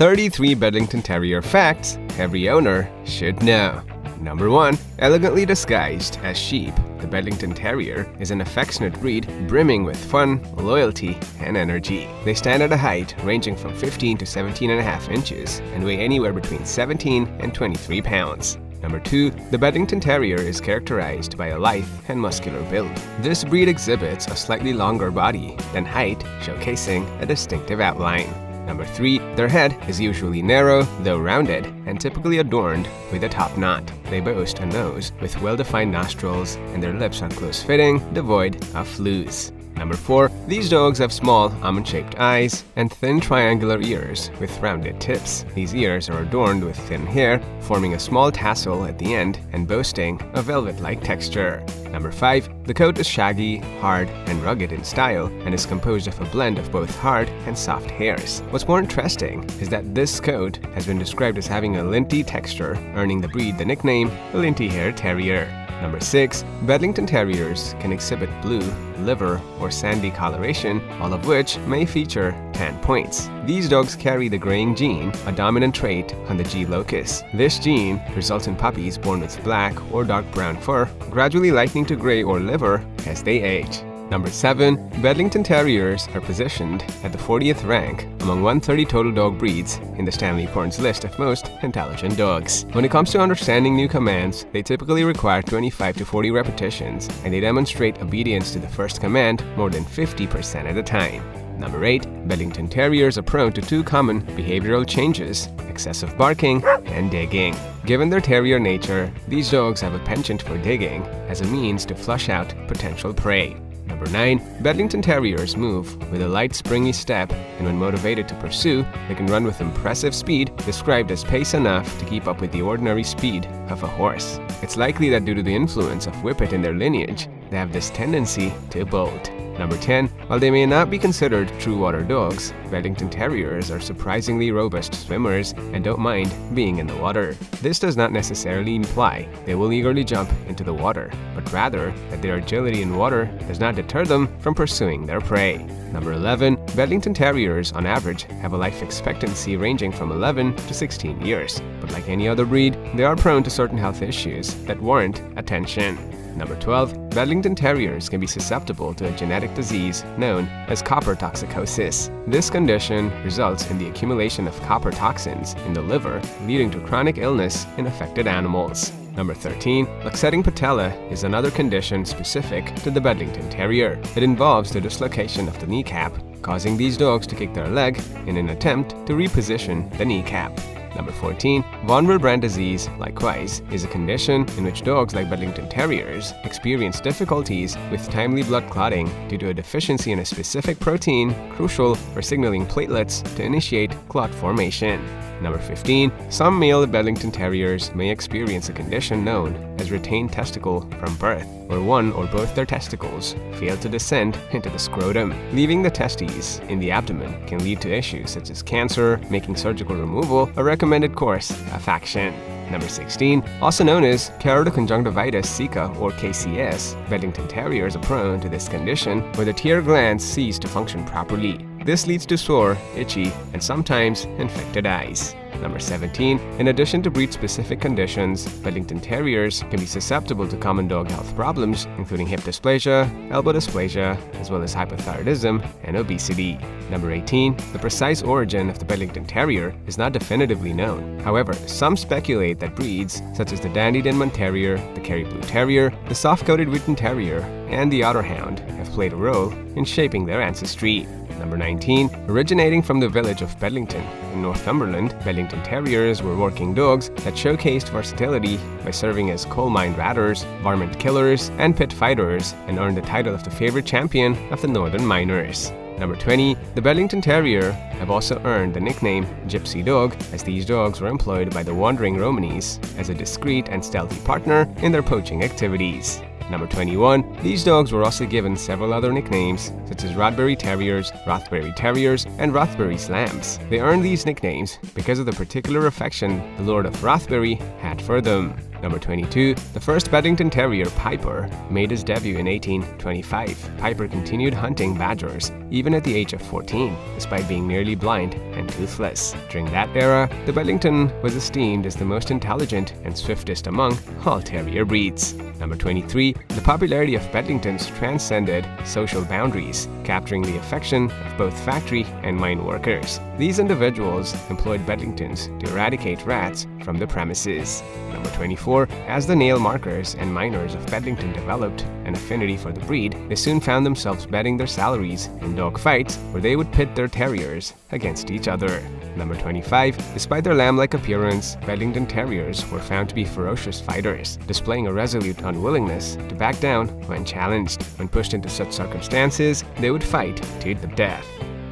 33 Bedlington Terrier facts every owner should know. Number 1. Elegantly disguised as sheep, the Bedlington Terrier is an affectionate breed brimming with fun, loyalty, and energy. They stand at a height ranging from 15 to 17 and a half inches and weigh anywhere between 17 and 23 pounds. Number 2. The Bedlington Terrier is characterized by a lithe and muscular build. This breed exhibits a slightly longer body than height, showcasing a distinctive outline. Number 3. Their head is usually narrow, though rounded, and typically adorned with a top knot. They boast a nose with well-defined nostrils, and their lips are close-fitting, devoid of flews. Number 4. These dogs have small, almond-shaped eyes and thin triangular ears with rounded tips. These ears are adorned with thin hair, forming a small tassel at the end and boasting a velvet-like texture. Number 5. The coat is shaggy, hard, and rugged in style and is composed of a blend of both hard and soft hairs. What's more interesting is that this coat has been described as having a linty texture, earning the breed the nickname Linty Hair Terrier. Number 6. Bedlington Terriers can exhibit blue, liver, or sandy coloration, all of which may feature tan points. These dogs carry the graying gene, a dominant trait on the G locus. This gene results in puppies born with black or dark brown fur, gradually lightening to gray or liver as they age. Number 7. Bedlington Terriers are positioned at the 40th rank among 130 total dog breeds in the Stanley Coren's list of most intelligent dogs. When it comes to understanding new commands, they typically require 25 to 40 repetitions, and they demonstrate obedience to the first command more than 50% of the time. Number 8. Bedlington Terriers are prone to two common behavioral changes, excessive barking and digging. Given their terrier nature, these dogs have a penchant for digging as a means to flush out potential prey. Number 9. Bedlington Terriers move with a light springy step and when motivated to pursue, they can run with impressive speed described as pace enough to keep up with the ordinary speed of a horse. It's likely that due to the influence of Whippet in their lineage, they have this tendency to bolt. Number 10. While they may not be considered true water dogs, Bedlington Terriers are surprisingly robust swimmers and don't mind being in the water. This does not necessarily imply they will eagerly jump into the water, but rather that their agility in water does not deter them from pursuing their prey. Number 11. Bedlington Terriers on average have a life expectancy ranging from 11 to 16 years, but like any other breed, they are prone to certain health issues that warrant attention. Number 12. Bedlington Terriers can be susceptible to a genetic disease known as copper toxicosis. This condition results in the accumulation of copper toxins in the liver, leading to chronic illness in affected animals. Number 13. Luxating patella is another condition specific to the Bedlington Terrier. It involves the dislocation of the kneecap, causing these dogs to kick their leg in an attempt to reposition the kneecap. Number 14. Von Willebrand disease, likewise, is a condition in which dogs like Bedlington Terriers experience difficulties with timely blood clotting due to a deficiency in a specific protein crucial for signaling platelets to initiate clot formation. Number 15. Some male Bedlington Terriers may experience a condition known as retained testicle from birth, where one or both their testicles fail to descend into the scrotum. Leaving the testes in the abdomen can lead to issues such as cancer, making surgical removal a recommended course of action. Number 16. Also known as keratoconjunctivitis sicca or KCS, Bedlington Terriers are prone to this condition where the tear glands cease to function properly. This leads to sore, itchy, and sometimes infected eyes. Number 17. In addition to breed-specific conditions, Bedlington Terriers can be susceptible to common dog health problems, including hip dysplasia, elbow dysplasia, as well as hypothyroidism and obesity. Number 18. The precise origin of the Bedlington Terrier is not definitively known. However, some speculate that breeds such as the Dandy Dinmont Terrier, the Kerry Blue Terrier, the soft-coated Wheaten Terrier, and the Otterhound have played a role in shaping their ancestry. Number 19. Originating from the village of Bedlington in Northumberland, Bedlington Terriers were working dogs that showcased versatility by serving as coal mine ratters, varmint killers, and pit fighters, and earned the title of the favorite champion of the Northern Miners. Number 20. The Bedlington Terrier have also earned the nickname Gypsy Dog, as these dogs were employed by the wandering Romanis as a discreet and stealthy partner in their poaching activities. Number 21. These dogs were also given several other nicknames, such as Rodbury Terriers, Rothbury Terriers, and Rothbury's Lambs. They earned these nicknames because of the particular affection the Lord of Rothbury had for them. Number 22. The first Bedlington Terrier, Piper, made his debut in 1825. Piper continued hunting badgers even at the age of 14, despite being nearly blind and toothless. During that era, the Bedlington was esteemed as the most intelligent and swiftest among all terrier breeds. Number 23. The popularity of Bedlingtons transcended social boundaries, capturing the affection of both factory and mine workers. These individuals employed Bedlingtons to eradicate rats from the premises. Number 24. As the nail markers and miners of Bedlington developed an affinity for the breed, they soon found themselves betting their salaries in dog fights where they would pit their terriers against each other. Number 25. Despite their lamb-like appearance, Bedlington Terriers were found to be ferocious fighters, displaying a resolute unwillingness to back down when challenged. When pushed into such circumstances, they would fight to the death.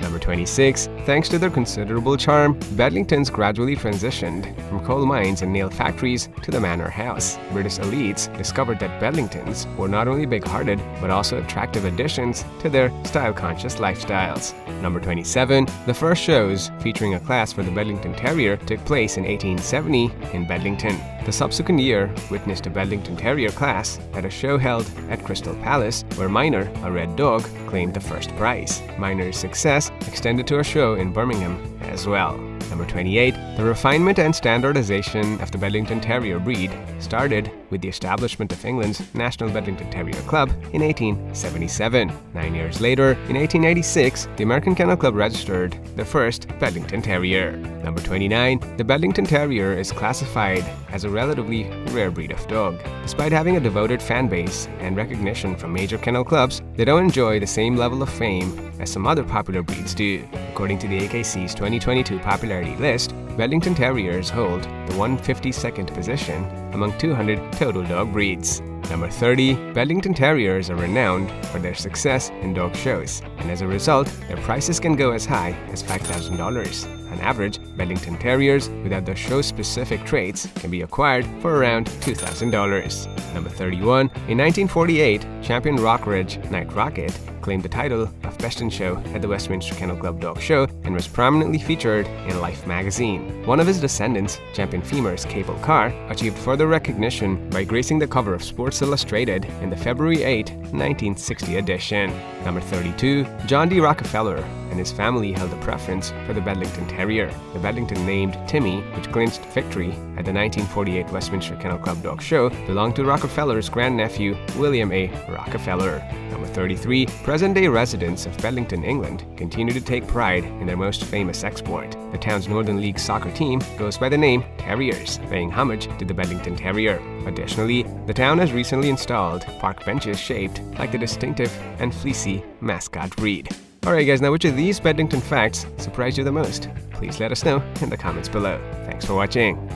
Number 26. Thanks to their considerable charm, Bedlingtons gradually transitioned from coal mines and nail factories to the manor house. British elites discovered that Bedlingtons were not only big-hearted but also attractive additions to their style-conscious lifestyles. Number 27. The first shows featuring a class for the Bedlington Terrier took place in 1870 in Bedlington. The subsequent year witnessed a Bedlington Terrier class at a show held at Crystal Palace, where Miner, a red dog, claimed the first prize. Miner's success extended to a show in Birmingham as well. Number 28. The refinement and standardization of the Bedlington Terrier breed started with the establishment of England's National Bedlington Terrier Club in 1877. Nine years later, in 1886, the American Kennel Club registered the first Bedlington Terrier. Number 29. The Bedlington Terrier is classified as a relatively rare breed of dog. Despite having a devoted fan base and recognition from major kennel clubs, they don't enjoy the same level of fame as some other popular breeds do. According to the AKC's 2022 popularity list, Bedlington Terriers hold the 152nd position among 200 total dog breeds. Number 30. Bedlington Terriers are renowned for their success in dog shows, and as a result, their prices can go as high as $5,000. On average, Bedlington Terriers without the show-specific traits can be acquired for around $2,000. Number 31. In 1948, champion Rockridge Night Rocket claimed the title of Best in Show at the Westminster Kennel Club Dog Show and was prominently featured in Life magazine. One of his descendants, champion femurs Cable Car, achieved further recognition by gracing the cover of Sports Illustrated in the February 8, 1960 edition. Number 32. John D. Rockefeller and his family held a preference for the Bedlington Terrier. The Bedlington named Timmy, which clinched victory at the 1948 Westminster Kennel Club Dog Show, belonged to Rockefeller's grandnephew, William A. Rockefeller. Number 33. Present-day residents of Bedlington, England, continue to take pride in their most famous export. The town's Northern League soccer team goes by the name Terriers, paying homage to the Bedlington Terrier. Additionally, the town has recently installed park benches shaped like the distinctive and fleecy mascot breed. Alright guys, now which of these Bedlington facts surprised you the most? Please let us know in the comments below. Thanks for watching.